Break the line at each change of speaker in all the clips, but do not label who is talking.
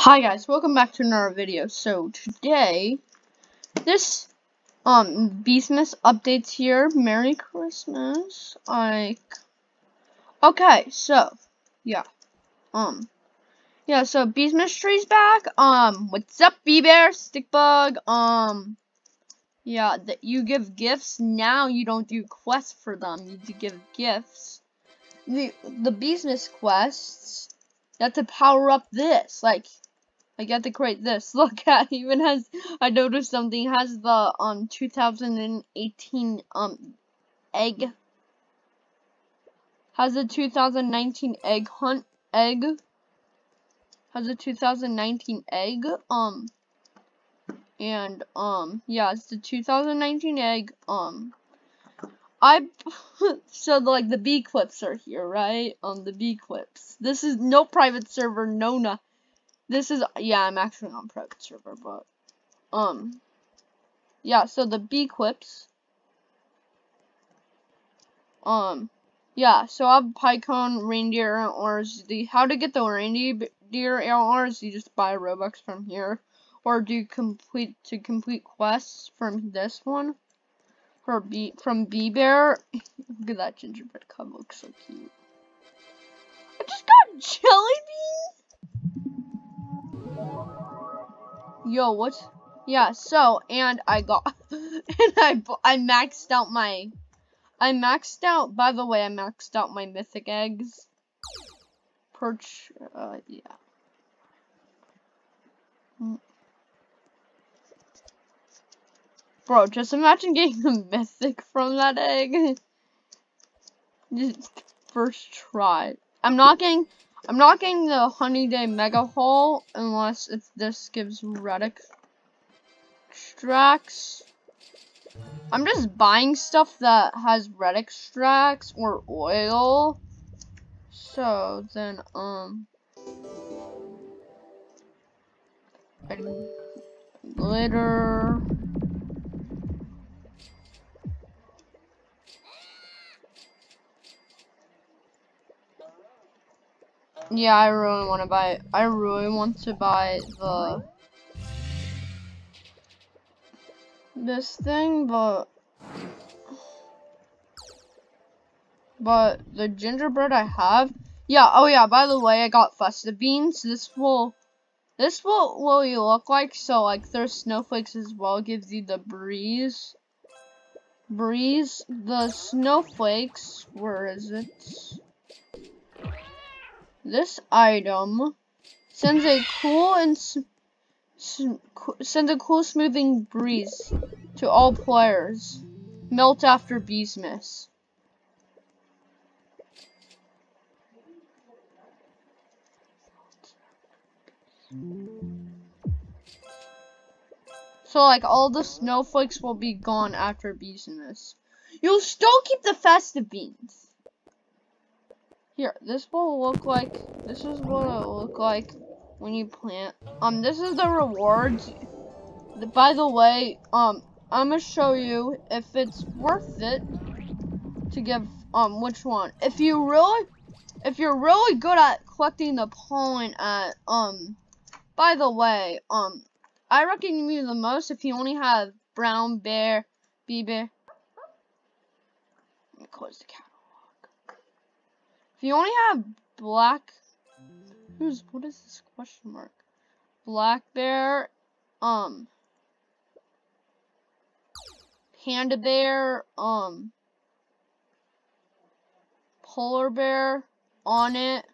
Hi guys, welcome back to another video. So today, this um Beesmas updates here. Merry Christmas. Like, okay, so yeah, um, yeah. So Beesmas tree's back. Um, what's up, Bee Bear, Stickbug? Um, yeah, that you give gifts now. You don't do quests for them. You do give gifts. The the Beesmas quests. You have to power up this, like I get to create this. Look at even has I noticed something. Has the um 2018 um egg. Has a 2019 egg hunt egg. Has a 2019 egg um and um yeah it's the 2019 egg um. I so like the B clips are here right? Um the B clips. This is no private server no nothing this is, yeah, I'm actually on private server, but, um, yeah, so the bee clips, um, yeah, so I have Pycon, reindeer antlers, the, how to get the reindeer antlers, you just buy Robux from here, or do complete, to complete quests from this one, for B from B Bear, look at that gingerbread cup, looks so cute. I just got jelly Yo, what? Yeah, so, and I got, and I, I maxed out my, I maxed out, by the way, I maxed out my mythic eggs. Perch, uh, yeah. Mm. Bro, just imagine getting the mythic from that egg. just first try. I'm not getting, I'm not getting the Honey Day Mega Hole unless if this gives Relic extracts. I'm just buying stuff that has red extracts or oil. So then, um, glitter. Yeah, I really want to buy. I really want to buy the this thing, but but the gingerbread I have. Yeah. Oh yeah. By the way, I got festive beans. This will this will will you look like so like there's snowflakes as well. Gives you the breeze. Breeze. The snowflakes. Where is it? This item sends a cool and sends a cool smoothing breeze to all players. Melt after Beesmas. So like all the snowflakes will be gone after Beesmas. You'll still keep the festive beans. Here, this will look like, this is what it'll look like when you plant. Um, this is the rewards. By the way, um, I'm gonna show you if it's worth it to give, um, which one. If you really, if you're really good at collecting the pollen at, um, by the way, um, I recommend you the most if you only have brown bear, bee bear. Let me close the cat. If you only have black, who's what is this question mark? Black bear, um, panda bear, um, polar bear, Onett,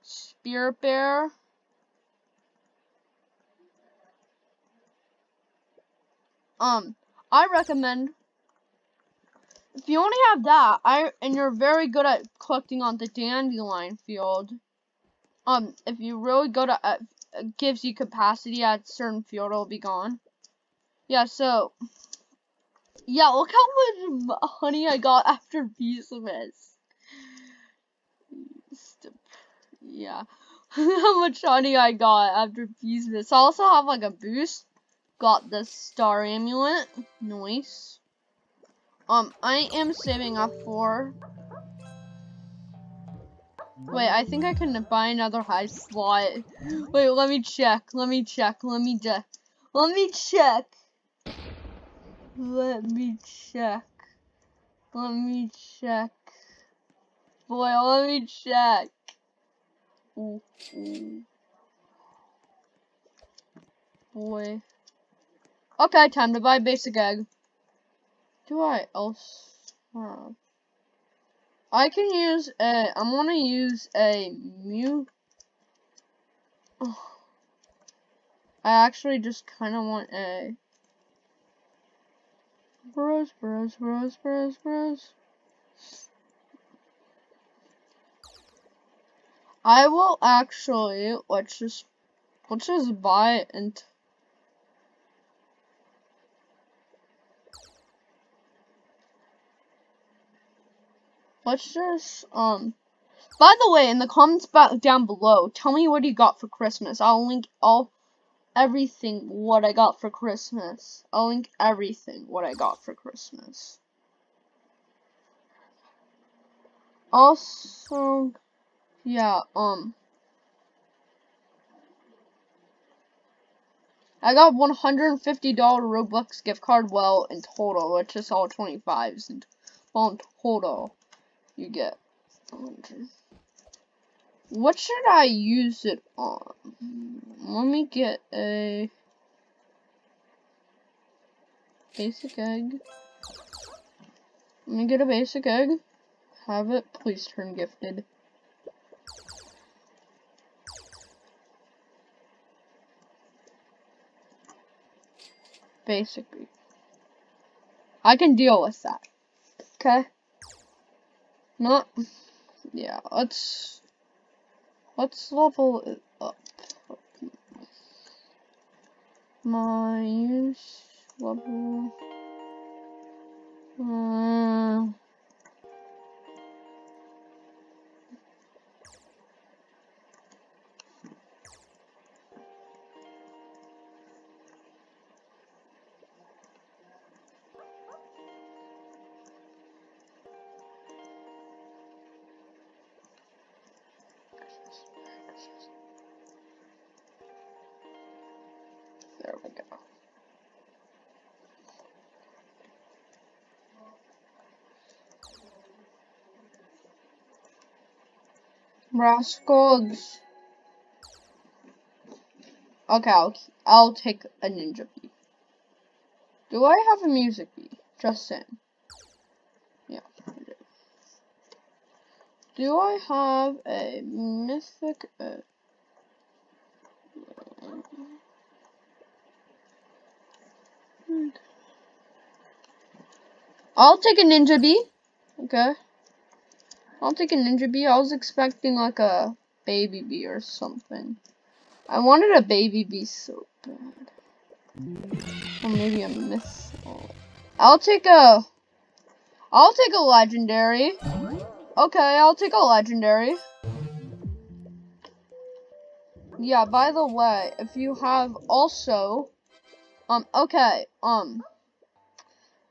spirit bear. Um, I recommend if you only have that, I and you're very good at collecting on the dandelion field. Um, if you really go to uh, gives you capacity at certain field, it'll be gone. Yeah, so yeah, look how much honey I got after Beesmas. Yeah, how much honey I got after Beesmas. I also have like a boost. Got the star amulet. Nice. Um, I am saving up for Wait, I think I can buy another high slot. Wait, let me check. Let me check. Let me check. Let me check. Let me check. Let me check. Boy, let me check. Ooh, ooh. Boy. Okay, time to buy basic egg. Do I else have? I can use a, I'm gonna use a mu. Oh. I actually just kind of want a. Bros, bros, bros, bros, bros. I will actually, let's just, let's just buy it and let's just, um, by the way, in the comments down below, tell me what you got for Christmas. I'll link all, everything what I got for Christmas. I'll link everything what I got for Christmas. Also, yeah, um, I got $150 Robux gift card, well, in total, which is all 25s, and well, in total you get. What should I use it on? Let me get a basic egg. Let me get a basic egg. Have it. Please turn gifted. Basically. I can deal with that. Okay? Not, yeah, let's, let's level it up. My use level, uh, Rascals. Okay, I'll, I'll take a ninja bee. Do I have a music bee? Just saying. Yeah, I do. Do I have a mythic? Uh, I'll take a ninja bee. Okay. I'll take a ninja bee. I was expecting like a baby bee or something. I wanted a baby bee so bad. Or maybe a myth. I'll take a. I'll take a legendary. Okay, I'll take a legendary. Yeah, by the way, if you have also, um, okay, um,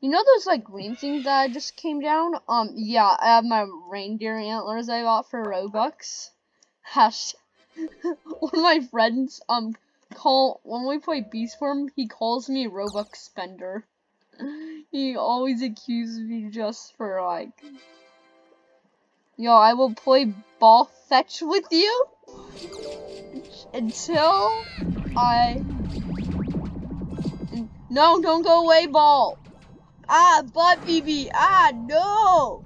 you know those like green things that just came down? Um, yeah, I have my reindeer antlers I bought for Robux. Hash. One of my friends, um, call when we play Bee Swarm, he calls me Robux spender. He always accuses me just for like, yo, I will play ball fetch with you until I. No, don't go away, ball. Ah, butt BB. Ah, no.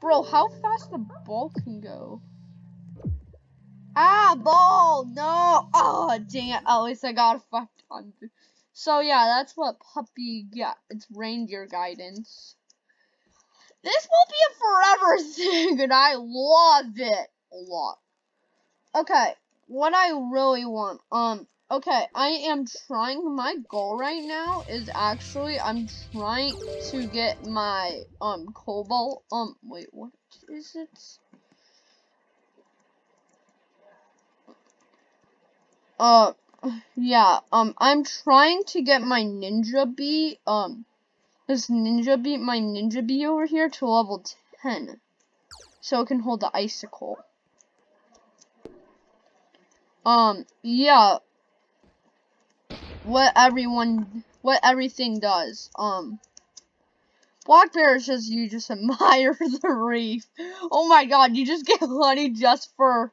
Bro, how fast the ball can go. Ah, ball. No. Oh, dang it. At least I got a fuck ton. So, yeah, that's what puppy, yeah, it's reindeer guidance. This will be a forever thing, and I love it a lot. Okay, what I really want. Um, okay, I am trying, my goal right now is actually, I'm trying to get my, um, cobalt, um, wait, what is it? Uh, yeah, um, I'm trying to get my ninja bee, um, this ninja bee, my ninja bee over here to level 10. So it can hold the icicle. Um, yeah. What everyone, what everything does. Um, Black Bear says you just admire the reef. Oh my god, you just get honey just for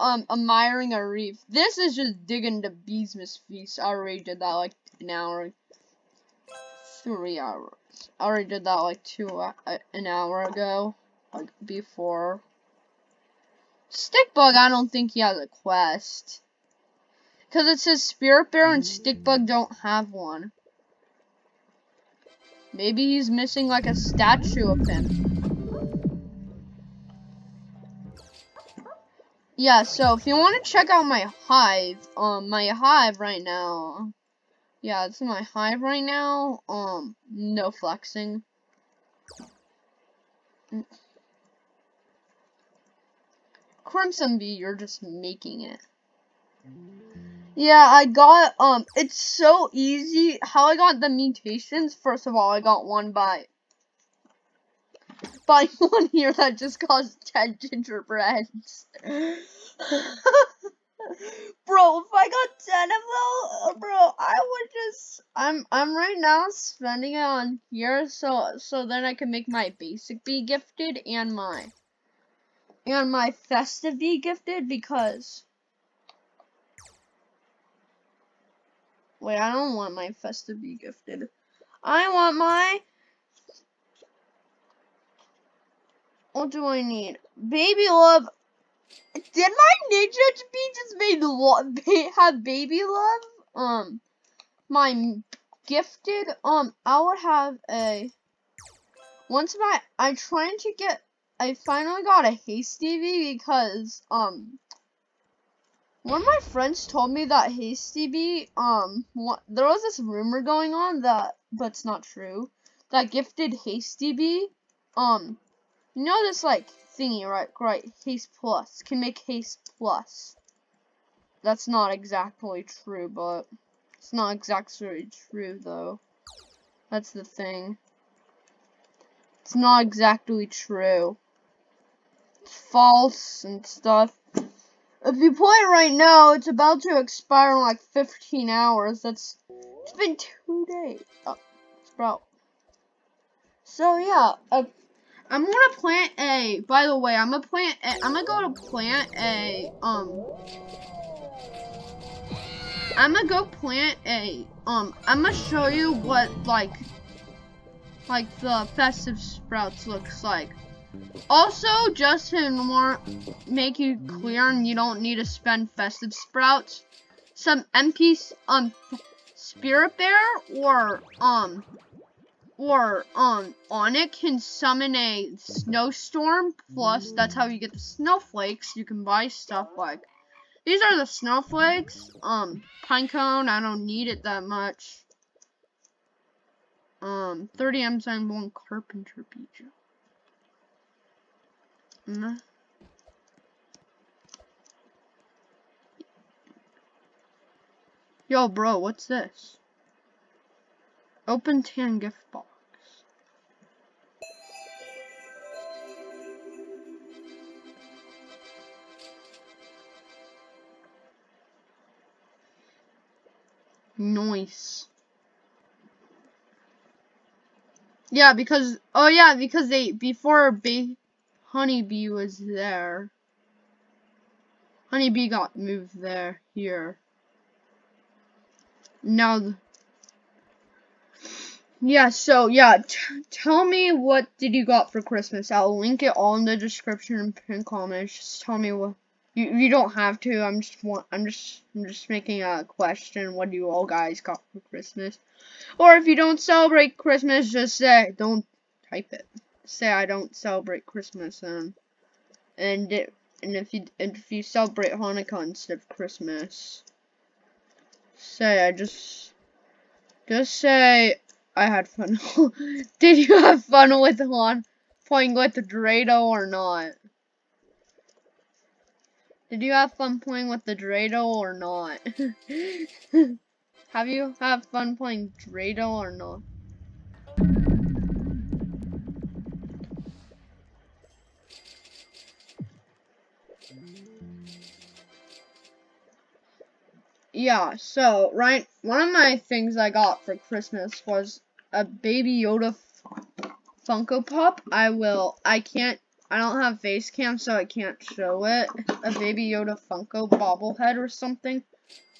um admiring a reef. This is just digging the Beesmas feast. I already did that like an hour, three hours. I already did that like two uh, an hour ago, like before. Stickbug, I don't think he has a quest. Because it says Spirit Bear and Stickbug don't have one. Maybe he's missing like a statue of him. Yeah, so if you want to check out my hive, um, my hive right now, yeah, it's my hive right now, um, no flexing. Crimson Bee, you're just making it. Yeah, I got, um, it's so easy. How I got the mutations, first of all, I got one by, by one here that just caused 10 gingerbreads. bro, if I got 10 of those, bro, I would just, I'm, I'm right now spending it on here, so, so then I can make my basic bee gifted and my, and my festive bee gifted, because Wait, I don't want my Fest to be gifted. I want my... What do I need? Baby Love. Did my Ninja be just made lo have Baby Love? Um, my gifted, um, I would have a... Once my, I'm trying to get, I finally got a Hasty Bee because, um, one of my friends told me that Hasty Bee, um, what, there was this rumor going on that, but it's not true, that gifted Hasty Bee, um, you know this, like, thingy, right, right, Haste Plus, can make Haste Plus. That's not exactly true, but it's not exactly true, though. That's the thing. It's not exactly true. It's false and stuff. If you play it right now, it's about to expire in like 15 hours. That's it's been two days. Oh, sprout. So yeah, uh, I'm gonna plant a. By the way, I'm gonna plant. A, I'm gonna go to plant a. Um. I'm gonna go plant a. Um. I'm gonna show you what like. Like the festive sprouts looks like. Also, just to more make you clear, and you don't need to spend festive sprouts. Some MPs, um, Spirit Bear or um, or um, Onett can summon a snowstorm. Plus, that's how you get the snowflakes. You can buy stuff like these are the snowflakes. Um, pinecone. I don't need it that much. Um, 30 enzyme one carpenter beach. Mm. Yo, bro, what's this? Open tan gift box. Noise. Yeah, because, oh yeah, because they, before, ba Honeybee was there. Honeybee got moved there, here. Now, yeah, so, yeah, tell me what did you got for Christmas. I'll link it all in the description and pin comments. Just tell me what, you, you don't have to, I'm just, want, I'm just, I'm just making a question, what do you all guys got for Christmas? Or if you don't celebrate Christmas, just say, don't type it say I don't celebrate Christmas and and it, and if you and if you celebrate Hanukkah instead of Christmas, say I just just say I had fun. Did you have fun with Han playing with the dreidel or not? Did you have fun playing with the dreidel or not? have you have fun playing dreidel or not? Yeah, so, right, one of my things I got for Christmas was a Baby Yoda Funko Pop. I will, I can't, I don't have face cam, so I can't show it. A Baby Yoda Funko bobblehead or something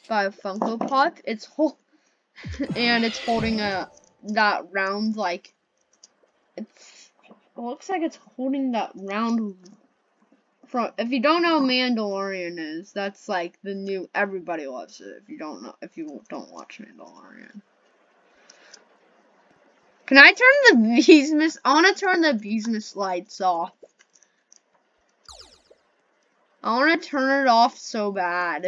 by Funko Pop. It's whole, and it's holding a, that round, like, it's, it looks like it's holding that round from if you don't know Mandalorian is, that's like the new everybody loves it. If you don't know if you don't watch Mandalorian. Can I turn the Beesmas I wanna turn the Beesmas lights off. I wanna turn it off so bad.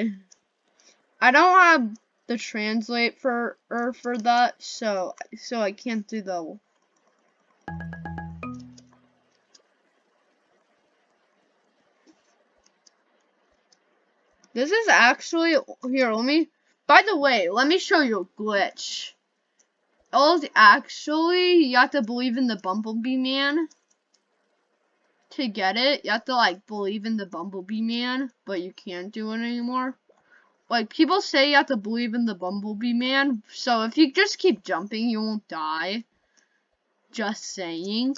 I don't have the translate for or for that, so so I can't do the This is actually, here, let me, by the way, let me show you a glitch. Oh, actually, you have to believe in the Bumblebee Man to get it. You have to, like, believe in the Bumblebee Man, but you can't do it anymore. Like, people say you have to believe in the Bumblebee Man, so if you just keep jumping, you won't die. Just saying.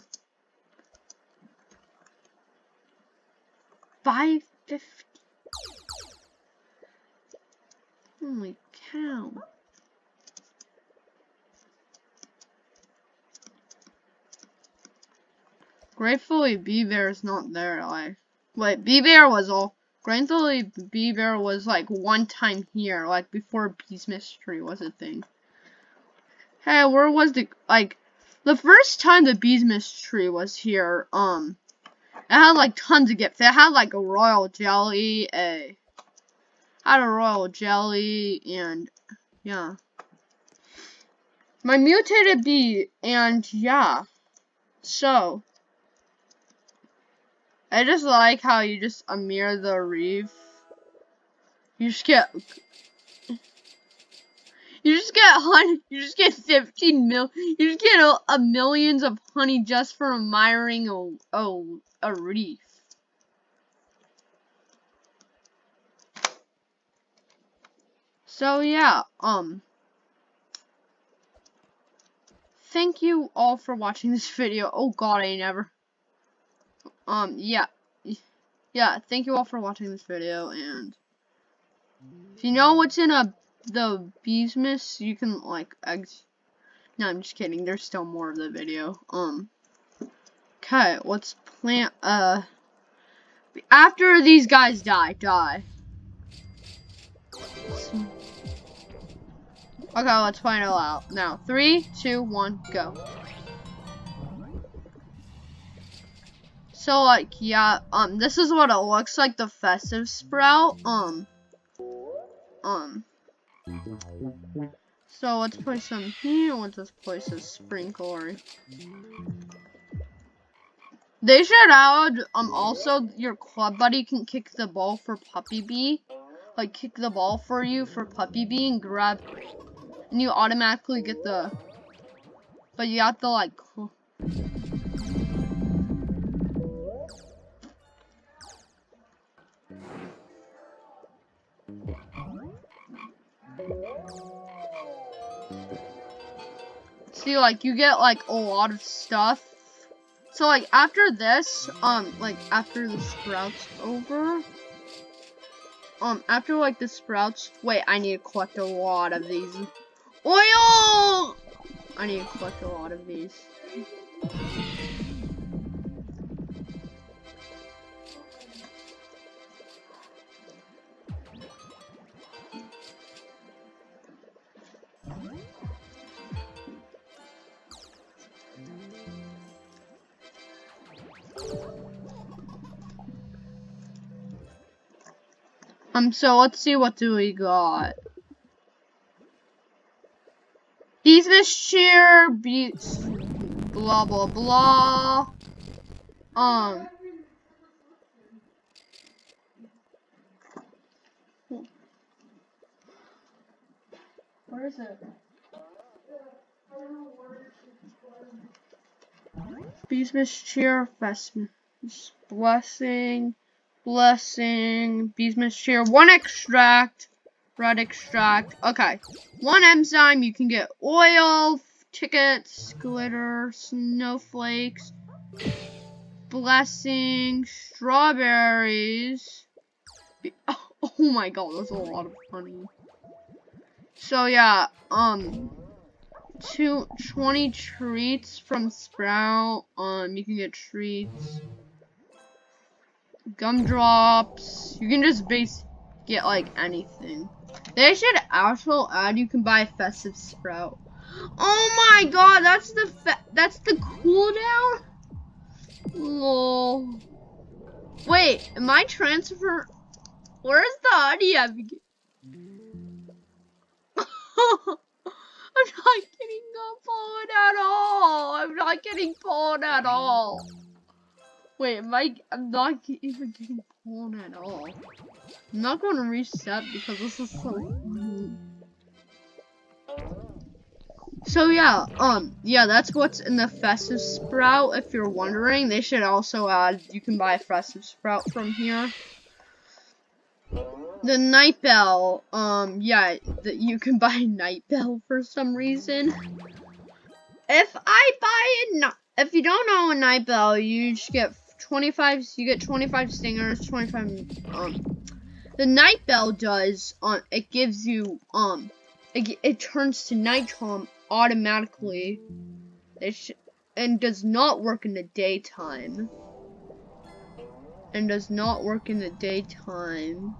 550. Holy cow. Gratefully, B-Bear is not there, like. Wait, B-Bear was all. Gratefully, B-Bear was like one time here, like before Beast Mystery was a thing. Hey, where was the, like, the first time the Beast Mystery was here, um, it had like tons of gifts. It had like a royal jelly, a had a royal jelly, and yeah. My mutated bee, and yeah. So, I just like how you just Amir the Reef. You just get you just get honey. You just get 15 mil. You just get a, a millions of honey just for admiring a a, a reef. So yeah, um, thank you all for watching this video. Oh god, I never, um, yeah, yeah, thank you all for watching this video, and if you know what's in a, the Beesmas, you can, like, eggs, no, I'm just kidding, there's still more of the video, um, okay, let's plant, uh, after these guys die, die. Okay, let's find it out. Now, three, two, one, go. So, like, yeah, um, this is what it looks like, the festive sprout, um, um, so let's place some here, let's just place a sprinkler. They should add, um, also, your club buddy can kick the ball for Puppy Bee, like, kick the ball for you for Puppy Bee and grab and you automatically get the, but you have to like, See, like, you get, like, a lot of stuff. So, like, after this, um, like, after the sprouts over, um, after, like, the sprouts, wait, I need to collect a lot of these. Oil! I need to collect a lot of these. Um, so let's see what do we got. Beesmas cheer beats blah blah blah. Um. Where is it? Beesmas cheer festmas blessing. Blessing. Beesmas cheer one extract bread extract. Okay, one enzyme, you can get oil, tickets, glitter, snowflakes, blessing, strawberries. Oh my god, that's a lot of honey. So yeah, um, two, 20 treats from Sprout. Um, you can get treats, gumdrops. You can just base get like anything. They should also add you can buy festive Sprout. Oh my god, that's the that's the cooldown. Lol. Wait, am I transfer? Where's the honey? I'm not getting pulled at all. I'm not getting pulled at all. Wait, am I? I'm not even getting pulled at all. I'm not going to reset because this is so. So yeah, um, yeah, that's what's in the festive sprout. If you're wondering, they should also add. You can buy a festive sprout from here the night bell, um, yeah, that you can buy night bell for some reason. If I buy a, if you don't know a night bell, you just get 25, you get 25 stingers, 25, um, the night bell does, um, it gives you, um, it, it turns to nighttime automatically, and does not work in the daytime. And does not work in the daytime.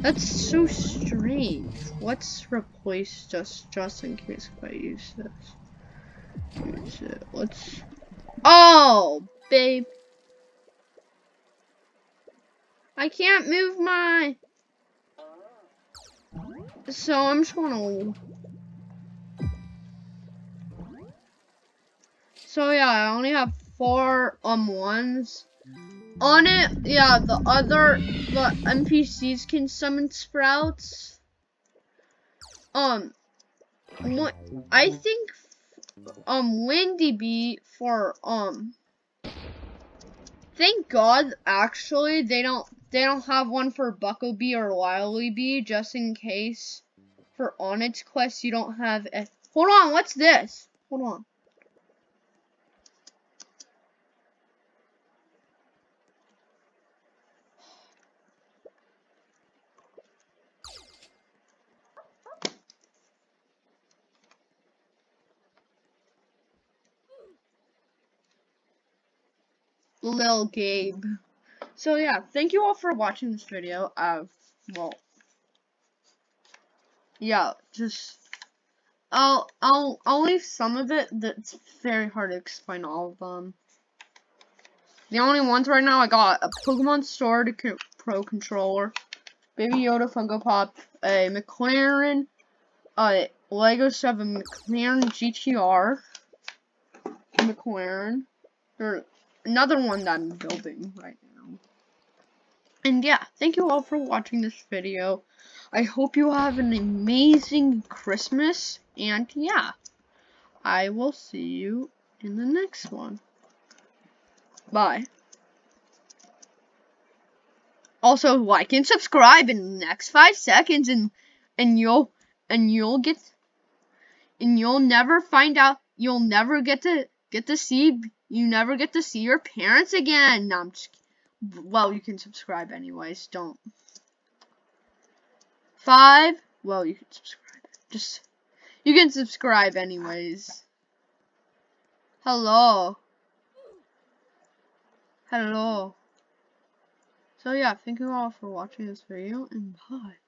That's so strange. Let's replace just just in case if I use this. Use it. Let's. Oh, babe. I can't move my. So I'm just gonna. So yeah, I only have four um ones on it, yeah, the other, the NPCs can summon sprouts. Um, I think, um, Windy Bee for, um, thank God, actually, they don't, they don't have one for Bucklebee or Wily Bee, just in case for Onyx Quest you don't have a, hold on, what's this? Hold on. Lil Gabe. So yeah, thank you all for watching this video. Uh, well, yeah, just I'll I'll I'll leave some of it. That's very hard to explain all of them. The only ones right now I got a Pokemon Sword Pro controller, Baby Yoda Funko Pop, a McLaren, a Lego 7 McLaren GTR, McLaren, or another one that I'm building right now. And yeah, thank you all for watching this video. I hope you have an amazing Christmas. And yeah, I will see you in the next one. Bye. Also, like and subscribe in the next five seconds, and and you'll and you'll get and you'll never find out. You'll never get to get to see you never get to see your parents again. No, I'm just well, you can subscribe anyways. Don't. Five. Well, you can subscribe. Just you can subscribe anyways. Hello. Hello. So yeah, thank you all for watching this video and bye.